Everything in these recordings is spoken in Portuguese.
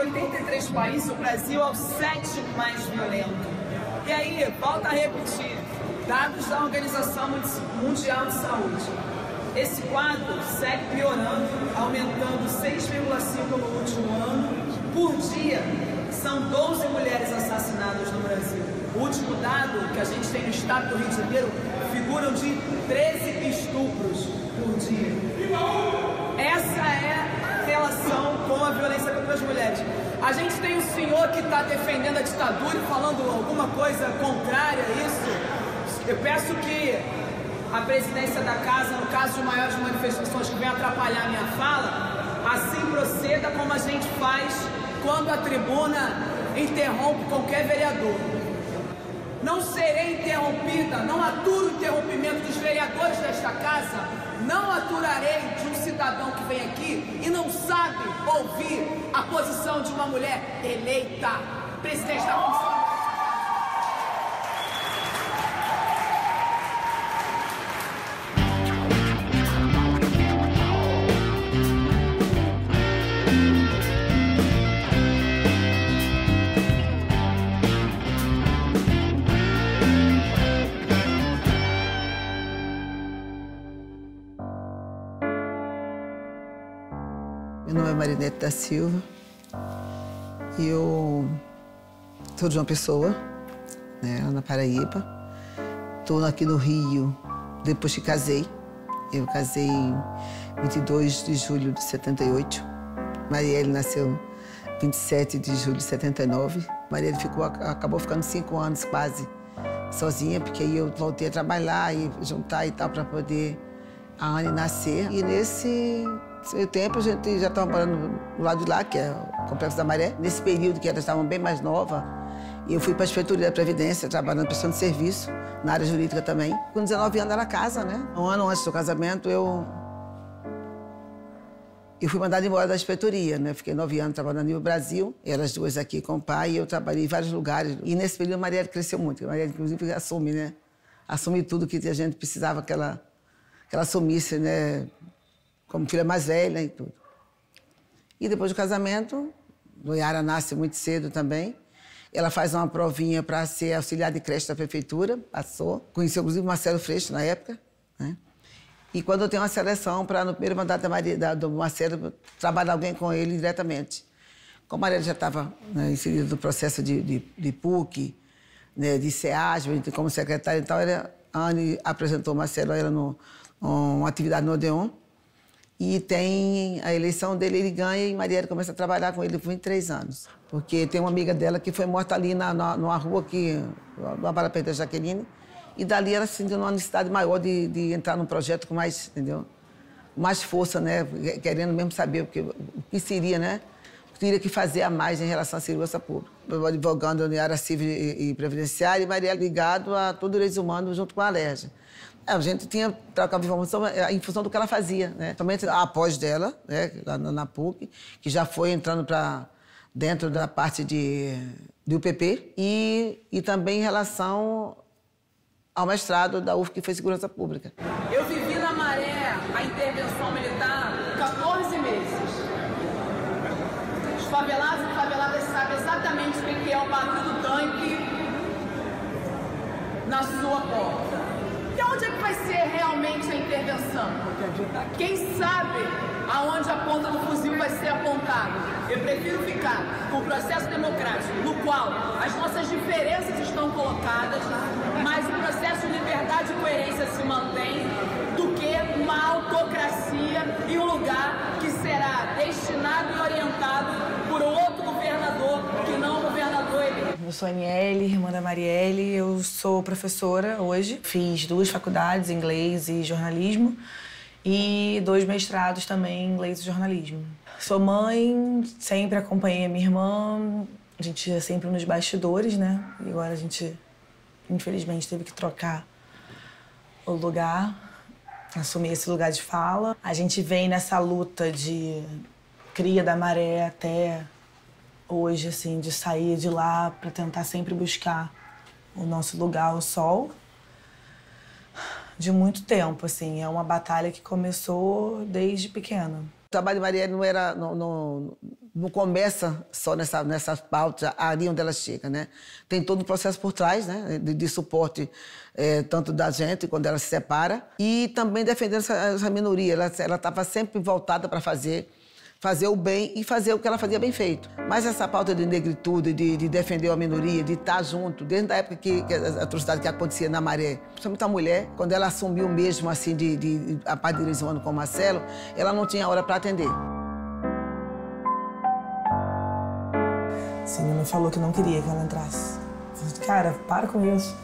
83 países, o Brasil é o sétimo mais violento. E aí, volta a repetir, dados da Organização Mundial de Saúde. Esse quadro segue piorando, aumentando 6,5% no último ano. Por dia, são 12 mulheres assassinadas no Brasil. O último dado que a gente tem no estado do Rio de Janeiro figuram de 13 estupros por dia. Essa é a relação com a violência contra as mulheres. A gente tem um senhor que está defendendo a ditadura e falando alguma coisa contrária a isso. Eu peço que a presidência da casa, no caso de maiores manifestações que venham atrapalhar minha fala, assim proceda como a gente faz quando a tribuna interrompe qualquer vereador. Não serei interrompida, não aturo o interrompimento dos vereadores desta casa, não aturarei de um cidadão que vem aqui e não sabe ouvir a posição de uma mulher eleita, presidente da Comissão. Marinete da Silva. Eu sou de uma pessoa, né, na Paraíba. Estou aqui no Rio depois que casei. Eu casei em 22 de julho de 78. Marielle nasceu 27 de julho de 79. Marielle ficou, acabou ficando cinco anos quase sozinha, porque aí eu voltei a trabalhar e juntar e tal para poder a Anne nascer. E nesse Nesse tempo, a gente já estava morando do lado de lá, que é o Complexo da Maré. Nesse período que elas estavam bem mais novas, eu fui para a Prefeitura da Previdência, trabalhando prestando serviço, na área jurídica também. Com 19 anos era casa, né? Um ano antes do casamento, eu... Eu fui mandada embora da inspetoria, né? Fiquei nove anos trabalhando no Brasil, elas duas aqui com o pai, e eu trabalhei em vários lugares. E nesse período a Maria cresceu muito. A Maria, inclusive, assume, né? Assume tudo que a gente precisava que ela, que ela assumisse, né? Como filha mais velha e tudo. E depois do casamento, Loiara nasce muito cedo também. Ela faz uma provinha para ser auxiliar de creche da prefeitura, passou. Conheceu, inclusive, Marcelo Freixo na época. Né? E quando eu tenho uma seleção para, no primeiro mandato da Maria, da, do Marcelo, trabalhar alguém com ele diretamente. Como a Maria já estava né, inserida no processo de, de, de PUC, né, de SEASB, como secretária, então a Anne apresentou o Marcelo, era no, uma atividade no Odeon. E tem a eleição dele, ele ganha e Marielle começa a trabalhar com ele por 23 anos. Porque tem uma amiga dela que foi morta ali na, na, numa rua no Parapente da Jaqueline. E dali ela sentiu uma necessidade maior de, de entrar num projeto com mais, entendeu? Mais força, né? Querendo mesmo saber o que, o que seria, né? Que teria que fazer a mais em relação à segurança pública. Advogando em área civil e, e previdenciária e Marielle ligado a todo direitos humanos junto com a Alerj. A gente tinha trocava informação em função do que ela fazia, né? Somente a após dela, né, lá na PUC, que já foi entrando para dentro da parte de, do UPP, e, e também em relação ao mestrado da UF, que foi Segurança Pública. Eu vivi na Maré a intervenção militar 14 meses. Os favelados e faveladas sabem exatamente o que é o barulho do tanque na sua porta. E onde é que vai ser realmente a intervenção? Quem sabe aonde a ponta do fuzil vai ser apontada? Eu prefiro ficar com o processo democrático, no qual as nossas diferenças estão colocadas, mas o processo de liberdade e coerência se mantém, do que uma autocracia e um lugar que será destinado e orientado por outro governador que não o governador eleito. Eu sou a Aniele, irmã da Marielle, eu sou professora hoje. Fiz duas faculdades, inglês e jornalismo, e dois mestrados também em inglês e jornalismo. Sou mãe, sempre acompanhei a minha irmã, a gente ia sempre nos bastidores, né? E agora a gente, infelizmente, teve que trocar o lugar, assumir esse lugar de fala. A gente vem nessa luta de cria da maré até hoje, assim, de sair de lá para tentar sempre buscar o nosso lugar o sol. De muito tempo, assim. É uma batalha que começou desde pequena. O trabalho de Marielle não era, não, não, não começa só nessa nessa pauta ali onde ela chega, né? Tem todo um processo por trás, né? De, de suporte é, tanto da gente quando ela se separa e também defendendo essa, essa minoria. Ela estava sempre voltada para fazer fazer o bem e fazer o que ela fazia bem feito. Mas essa pauta de negritude, de, de defender a minoria, de estar junto, desde a época que, que a atrocidade que acontecia na Maré, principalmente a mulher, quando ela assumiu mesmo assim de, de, a direção com o Marcelo, ela não tinha hora para atender. Sim, mãe falou que não queria que ela entrasse. Cara, para com isso.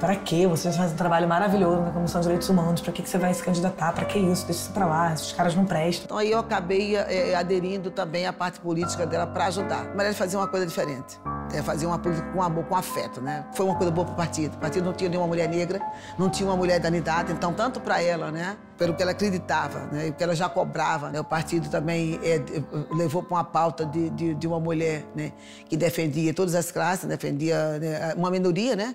Para quê? Vocês fazem um trabalho maravilhoso na Comissão de Direitos Humanos. Para que, você vai se candidatar? Para que isso? Deixa isso para lá. Esses caras não prestam. Então aí eu acabei é, aderindo também à parte política dela para ajudar. Mas ela fazia uma coisa diferente. É, fazia uma política com amor, com afeto, né? Foi uma coisa boa para o partido. O partido não tinha nenhuma mulher negra, não tinha uma mulher da idade. Então, tanto para ela, né? Pelo que ela acreditava, né? E que ela já cobrava, né? O partido também é, levou para uma pauta de, de, de, uma mulher, né? Que defendia todas as classes, defendia né? uma minoria, né?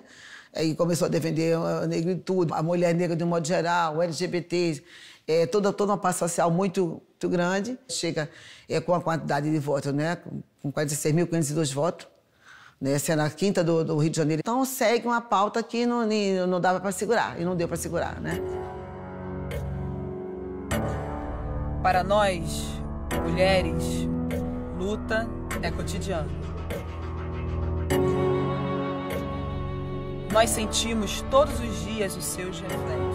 Aí começou a defender a negritude, a mulher negra de um modo geral, o LGBT, é, toda, toda uma parte social muito, muito grande. Chega é, com a quantidade de votos, né? Com 46.502 votos. Né, sendo a quinta do, do, Rio de Janeiro. Então segue uma pauta que não, não dava para segurar, e não deu para segurar, né? Para nós, mulheres, luta é cotidiano. Nós sentimos todos os dias os seus reflexos.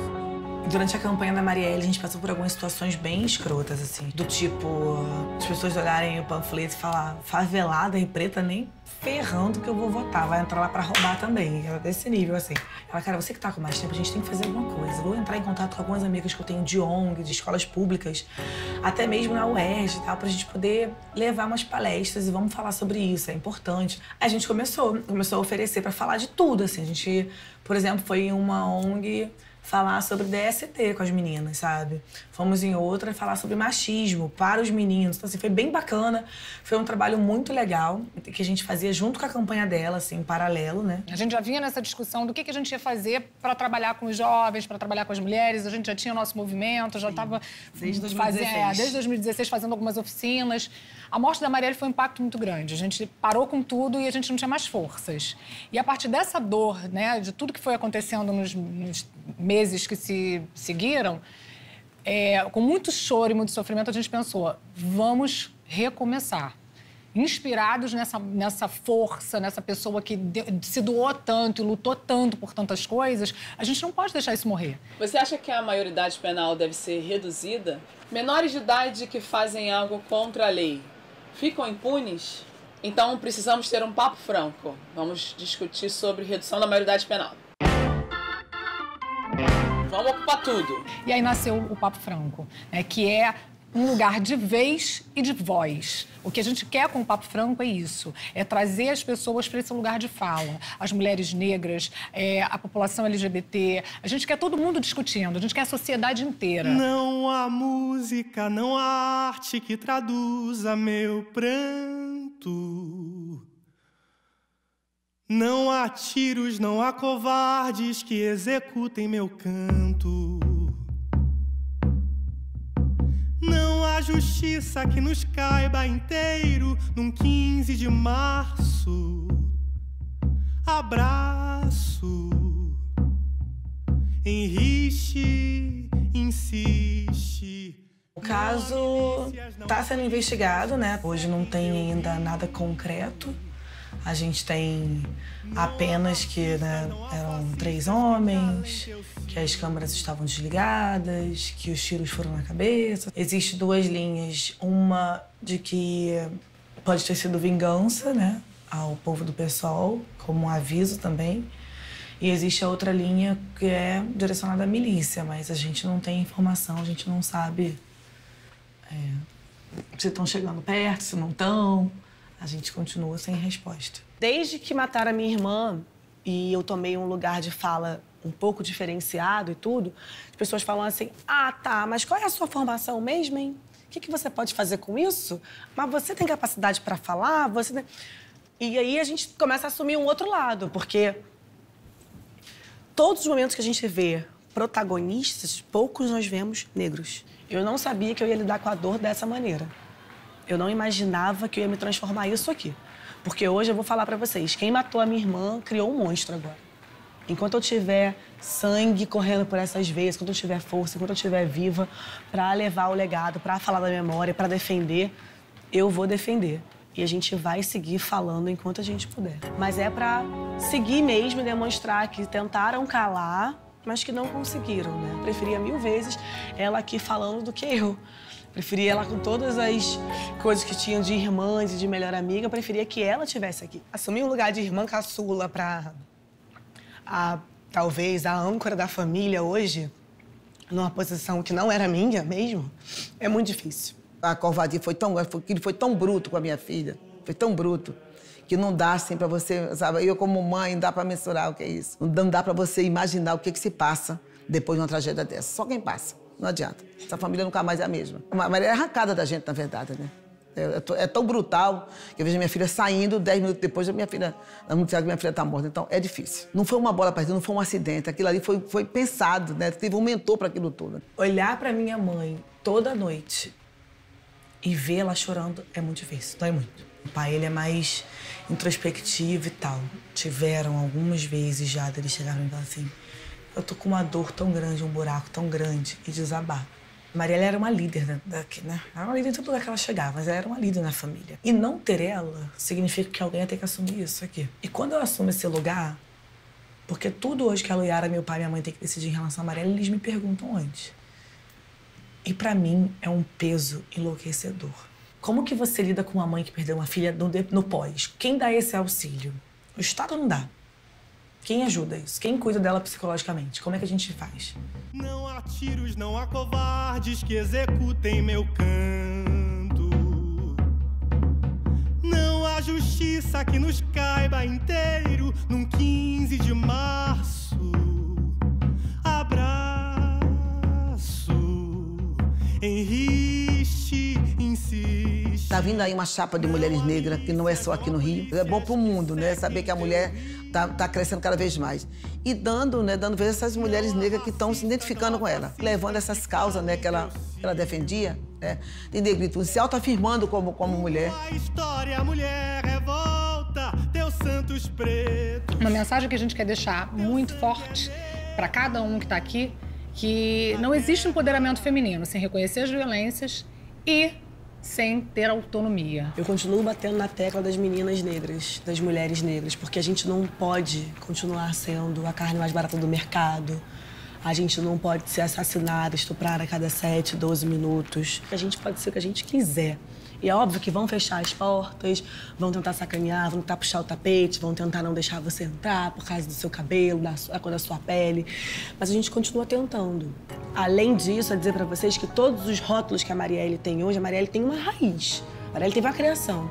Durante a campanha da Marielle, a gente passou por algumas situações bem escrotas, assim. Do tipo, as pessoas olharem o panfleto e falar favelada e preta nem ferrando que eu vou votar. Vai entrar lá pra roubar também. Era desse nível, assim. Ela, cara, você que tá com mais tempo, a gente tem que fazer alguma coisa. Vou entrar em contato com algumas amigas que eu tenho de ONG, de escolas públicas, até mesmo na UERJ e tal, pra gente poder levar umas palestras e vamos falar sobre isso, é importante. A gente começou, começou a oferecer para falar de tudo, assim. A gente, por exemplo, foi em uma ONG falar sobre DST com as meninas, sabe? Fomos em outra falar sobre machismo para os meninos. Então, assim, foi bem bacana. Foi um trabalho muito legal que a gente fazia junto com a campanha dela, assim, em paralelo, né? A gente já vinha nessa discussão do que, que a gente ia fazer para trabalhar com os jovens, para trabalhar com as mulheres. A gente já tinha o nosso movimento, já estava... Desde 2016. Fazendo, é, desde 2016 fazendo algumas oficinas. A morte da Marielle foi um impacto muito grande. A gente parou com tudo e a gente não tinha mais forças. E a partir dessa dor, né, de tudo que foi acontecendo nos, nos meses que se seguiram, é, com muito choro e muito sofrimento, a gente pensou: vamos recomeçar. Inspirados nessa, nessa força, nessa pessoa que se doou tanto e lutou tanto por tantas coisas, a gente não pode deixar isso morrer. Você acha que a maioridade penal deve ser reduzida? Menores de idade que fazem algo contra a lei ficam impunes? Então precisamos ter um papo franco. Vamos discutir sobre redução da maioridade penal. Vamos ocupar tudo. E aí nasceu o Papo Franco, né, que é um lugar de vez e de voz. O que a gente quer com o Papo Franco é isso: é trazer as pessoas para esse lugar de fala. As mulheres negras, é, a população LGBT. A gente quer todo mundo discutindo, a gente quer a sociedade inteira. Não há música, não há arte que traduza meu pranto. Não há tiros, não há covardes que executem meu canto. Não há justiça que nos caiba inteiro num 15 de março. Abraço, enriche, insiste. O caso está sendo investigado, né? Hoje não tem ainda nada concreto. A gente tem apenas que né, eram três homens, que as câmeras estavam desligadas, que os tiros foram na cabeça. Existem duas linhas, uma de que pode ter sido vingança, né, ao povo do pessoal, como um aviso também. E existe a outra linha que é direcionada à milícia, mas a gente não tem informação, a gente não sabe é, se estão chegando perto, se não estão a gente continua sem resposta. Desde que mataram a minha irmã e eu tomei um lugar de fala um pouco diferenciado e tudo, as pessoas falam assim: ah, tá, mas qual é a sua formação mesmo, hein? O que, que você pode fazer com isso? Mas você tem capacidade para falar? Você tem... E aí a gente começa a assumir um outro lado, porque todos os momentos que a gente vê protagonistas, poucos nós vemos negros. Eu não sabia que eu ia lidar com a dor dessa maneira. Eu não imaginava que eu ia me transformar isso aqui. Porque hoje eu vou falar para vocês, quem matou a minha irmã criou um monstro agora. Enquanto eu tiver sangue correndo por essas veias, enquanto eu tiver força, enquanto eu estiver viva para levar o legado, para falar da memória, para defender, eu vou defender. E a gente vai seguir falando enquanto a gente puder. Mas é para seguir mesmo e demonstrar que tentaram calar, mas que não conseguiram, né? Preferia mil vezes ela aqui falando do que eu. Preferia ela com todas as coisas que tinham de irmãs e de melhor amiga, preferia que ela tivesse aqui. Assumir um lugar de irmã caçula para a talvez a âncora da família hoje, numa posição que não era minha mesmo, é muito difícil. A covardia foi tão, ele foi tão bruto com a minha filha, foi tão bruto que não dá assim para você, sabe? Eu como mãe, não dá para mensurar o que é isso. Não dá para você imaginar o que que se passa depois de uma tragédia dessa. Só quem passa. Não adianta. Essa família nunca mais é a mesma. A Maria é arrancada da gente, na verdade, né? É, é, tão brutal que eu vejo minha filha saindo, dez minutos depois, minha filha, anunciar que minha filha está morta. Então, é difícil. Não foi uma bola perdida, não foi um acidente. Aquilo ali foi, foi pensado, né? Teve um mentor para aquilo tudo. Olhar para minha mãe toda noite e vê-la chorando é muito difícil, dói muito. O pai, ele é mais introspectivo e tal. Tiveram algumas vezes já dele chegar e falar assim: eu tô com uma dor tão grande, um buraco tão grande e desabar. Mariela era uma líder daqui, né? Era uma líder em todo lugar que ela chegava, mas ela era uma líder na família. E não ter ela significa que alguém ia ter que assumir isso aqui. E quando eu assumo esse lugar, porque tudo hoje que a Luiara, meu pai e minha mãe têm que decidir em relação a Mariela, eles me perguntam antes. E para mim é um peso enlouquecedor. Como que você lida com uma mãe que perdeu uma filha no, no pós? Quem dá esse auxílio? O Estado não dá. Quem ajuda isso? Quem cuida dela psicologicamente? Como é que a gente faz? Não há tiros, não há covardes que executem meu canto. Não há justiça que nos caiba inteiro num 15 de março. Abraço, Henrique insiste. Tá vindo aí uma chapa de mulheres negras que não é só aqui no Rio. É bom pro mundo, né? Saber que a mulher tá, tá crescendo cada vez mais. E dando, né, dando vez a essas mulheres negras que estão se identificando com ela, levando essas causas, né, que ela, que ela defendia, né, de negritude, se autoafirmando como, como mulher. A história, mulher, revolta, teus santos pretos. Uma mensagem que a gente quer deixar muito forte para cada um que está aqui, que não existe empoderamento feminino sem reconhecer as violências e sem ter autonomia. Eu continuo batendo na tecla das meninas negras, das mulheres negras, porque a gente não pode continuar sendo a carne mais barata do mercado. A gente não pode ser assassinada, estuprada a cada 7, 12 minutos. A gente pode ser o que a gente quiser. E é óbvio que vão fechar as portas, vão tentar sacanear, vão tentar puxar o tapete, vão tentar não deixar você entrar por causa do seu cabelo, da, sua, cor da sua pele. Mas a gente continua tentando. Além disso, a dizer para vocês que todos os rótulos que a Marielle tem hoje, a Marielle tem uma raiz. A Marielle teve uma criação.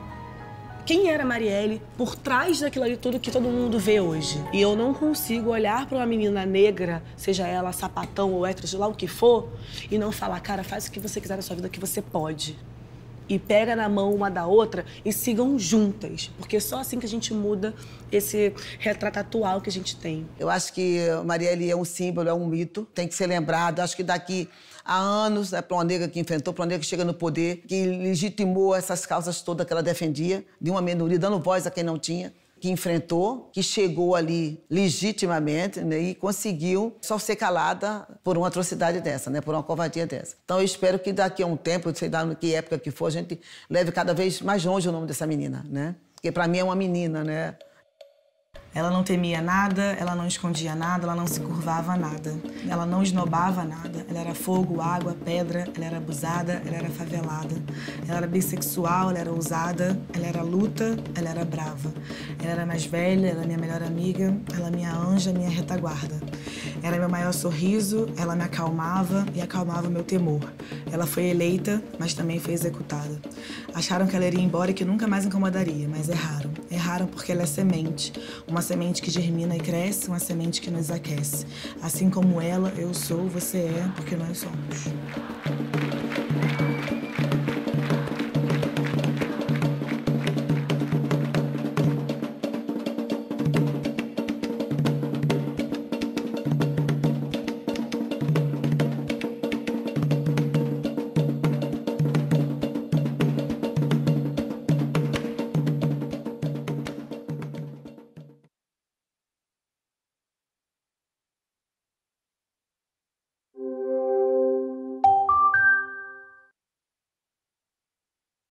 Quem era a Marielle por trás daquilo ali tudo que todo mundo vê hoje? E eu não consigo olhar para uma menina negra, seja ela sapatão ou hétero, lá o que for, e não falar, cara, faz o que você quiser na sua vida que você pode e pega na mão uma da outra e sigam juntas, porque é só assim que a gente muda esse retrato atual que a gente tem. Eu acho que Marielle é um símbolo, é um mito, tem que ser lembrado. Acho que daqui a anos, para uma negra que enfrentou, uma negra que chega no poder, que legitimou essas causas todas que ela defendia, de uma minoria, dando voz a quem não tinha que enfrentou, que chegou ali legitimamente né, e conseguiu só ser calada por uma atrocidade dessa, né, por uma covardia dessa. Então eu espero que daqui a um tempo, sei lá que época que for, a gente leve cada vez mais longe o nome dessa menina, né? Porque para mim é uma menina, né? Ela não temia nada, ela não escondia nada, ela não se curvava a nada. Ela não esnobava nada. Ela era fogo, água, pedra, ela era abusada, ela era favelada. Ela era bissexual, ela era ousada, ela era luta, ela era brava. Ela era mais velha, ela era minha melhor amiga, ela é minha anja, minha retaguarda. Era meu maior sorriso, ela me acalmava e acalmava meu temor. Ela foi eleita, mas também foi executada. Acharam que ela iria embora e que nunca mais incomodaria, mas erraram. Erraram porque ela é semente, uma semente que germina e cresce, uma semente que nos aquece. Assim como ela, eu sou, você é, porque nós somos.